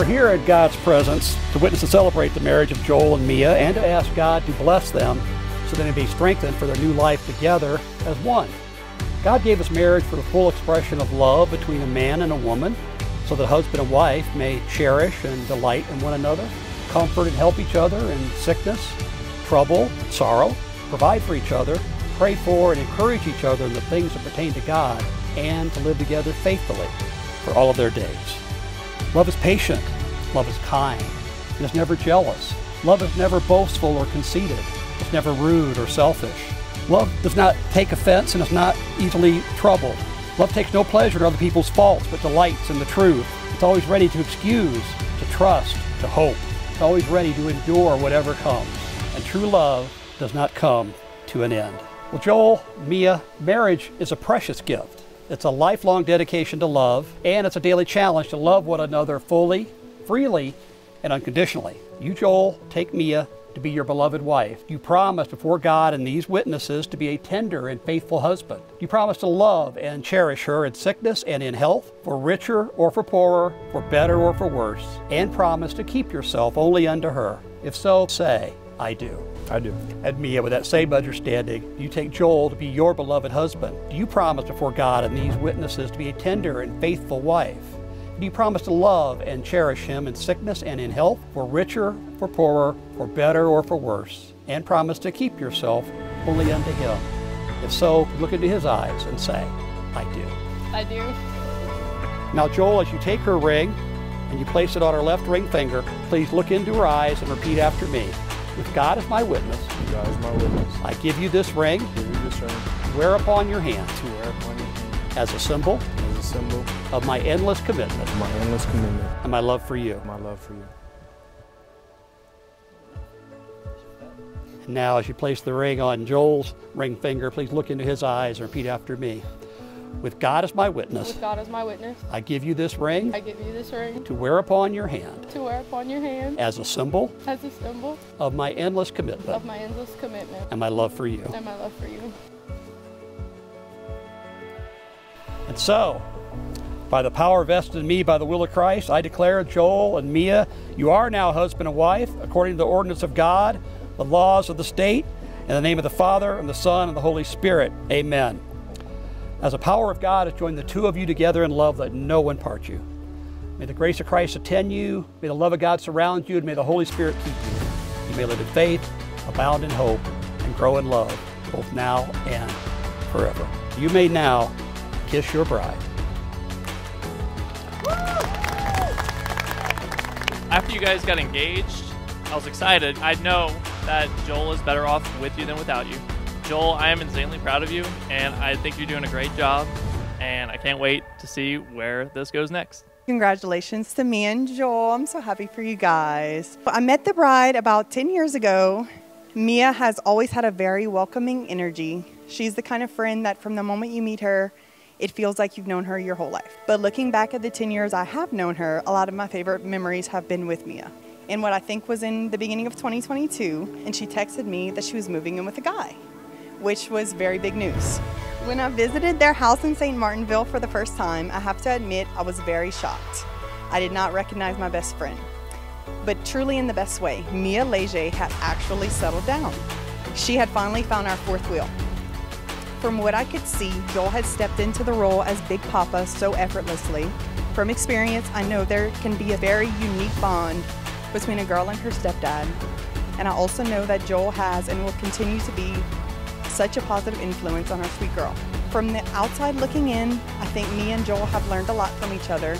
We're here at God's presence to witness and celebrate the marriage of Joel and Mia and to ask God to bless them so they may be strengthened for their new life together as one. God gave us marriage for the full expression of love between a man and a woman so that husband and wife may cherish and delight in one another, comfort and help each other in sickness, trouble, sorrow, provide for each other, pray for and encourage each other in the things that pertain to God, and to live together faithfully for all of their days. Love is patient. Love is kind. It is never jealous. Love is never boastful or conceited. It's never rude or selfish. Love does not take offense and is not easily troubled. Love takes no pleasure in other people's faults, but delights in the truth. It's always ready to excuse, to trust, to hope. It's always ready to endure whatever comes. And true love does not come to an end. Well, Joel, Mia, marriage is a precious gift. It's a lifelong dedication to love, and it's a daily challenge to love one another fully, freely, and unconditionally. You, Joel, take Mia to be your beloved wife. You promise before God and these witnesses to be a tender and faithful husband. You promise to love and cherish her in sickness and in health, for richer or for poorer, for better or for worse, and promise to keep yourself only unto her. If so, say, I do. I do. And Mia, with that same understanding, you take Joel to be your beloved husband. Do you promise before God and these witnesses to be a tender and faithful wife? Do you promise to love and cherish him in sickness and in health, for richer, for poorer, for better or for worse? And promise to keep yourself only unto him? If so, look into his eyes and say, I do. I do. Now, Joel, as you take her ring and you place it on her left ring finger, please look into her eyes and repeat after me. With God as my witness, God is my witness. I give you this ring, Give you this ring wear upon your hand to wear upon your hand as a symbol as a symbol of my endless commitment of my endless commitment, and my love for you. my love for you. And now, as you place the ring on Joel's ring finger, please look into his eyes and repeat after me. With God as my witness, With God as my witness, I give you this ring I give you this ring to wear upon your hand to wear upon your hand as a symbol as a symbol of my endless commitment of my endless commitment and my love for you. and my love for you. And so, by the power vested in me by the will of Christ, I declare, Joel and Mia, you are now husband and wife, according to the ordinance of God, the laws of the state, in the name of the Father, and the Son, and the Holy Spirit. Amen. As the power of God has joined the two of you together in love, let no one part you. May the grace of Christ attend you, may the love of God surround you, and may the Holy Spirit keep you. You may live in faith, abound in hope, and grow in love, both now and forever. You may now kiss your bride. After you guys got engaged, I was excited. I know that Joel is better off with you than without you. Joel, I am insanely proud of you, and I think you're doing a great job. And I can't wait to see where this goes next. Congratulations to me and Joel. I'm so happy for you guys. I met the bride about 10 years ago. Mia has always had a very welcoming energy. She's the kind of friend that from the moment you meet her, it feels like you've known her your whole life. But looking back at the 10 years I have known her, a lot of my favorite memories have been with Mia. In what I think was in the beginning of 2022, and she texted me that she was moving in with a guy, which was very big news. When I visited their house in St. Martinville for the first time, I have to admit I was very shocked. I did not recognize my best friend. But truly in the best way, Mia Leger had actually settled down. She had finally found our fourth wheel. From what I could see, Joel had stepped into the role as Big Papa so effortlessly. From experience, I know there can be a very unique bond between a girl and her stepdad. And I also know that Joel has and will continue to be such a positive influence on our sweet girl. From the outside looking in, I think me and Joel have learned a lot from each other.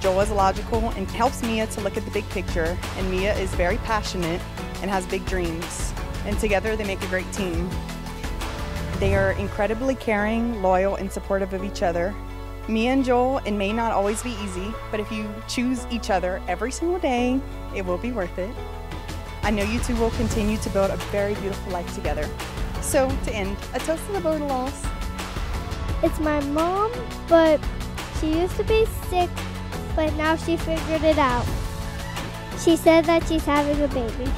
Joel is logical and helps Mia to look at the big picture, and Mia is very passionate and has big dreams. And together they make a great team. They are incredibly caring, loyal, and supportive of each other. Mia and Joel, it may not always be easy, but if you choose each other every single day, it will be worth it. I know you two will continue to build a very beautiful life together. So, to end, a toast to the Bodelaws. It's my mom, but she used to be sick, but now she figured it out. She said that she's having a baby.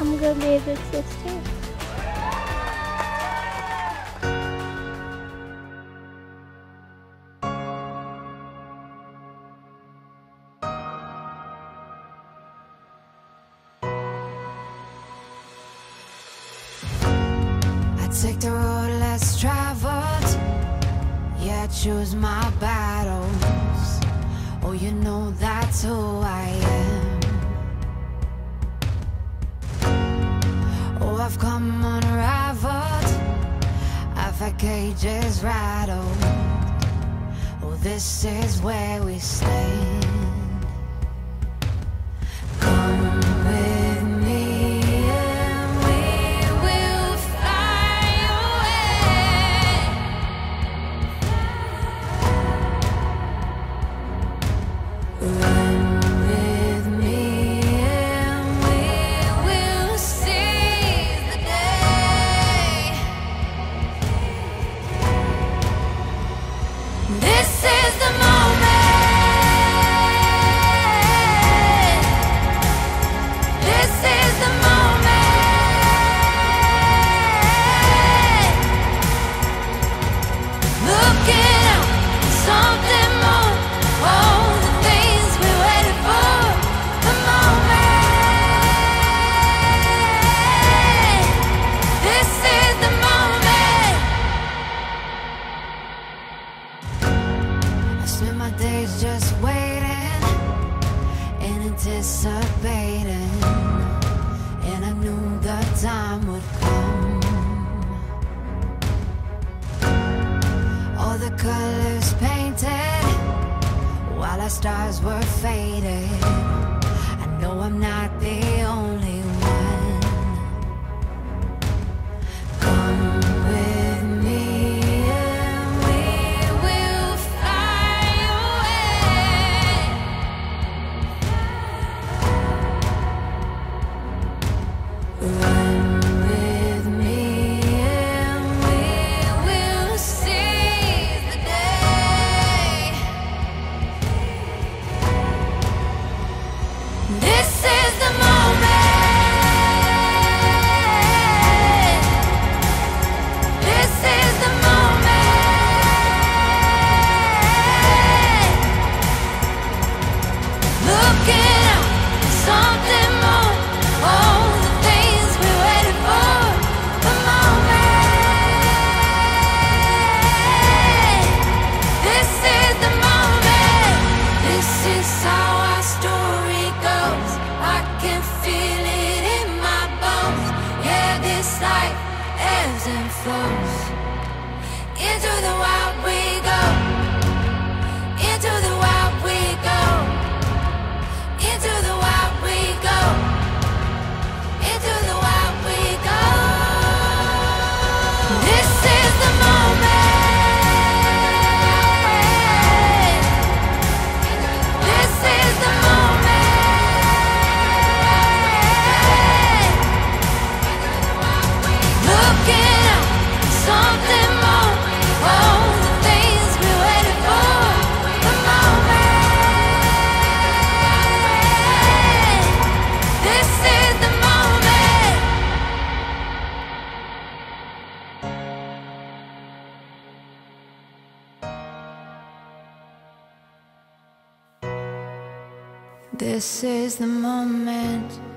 I'm gonna be a big sister. Take the road less traveled. Yeah, choose my battles. Oh, you know that's who I am. Oh, I've come unraveled. I've had cages rattled. Oh, this is where we stand. Come spend my days just waiting and anticipating, and I knew the time would come. All the colors painted while our stars were faded. Feel it in my bones. Yeah, this life ebbs and flows. Into the wild This is the moment.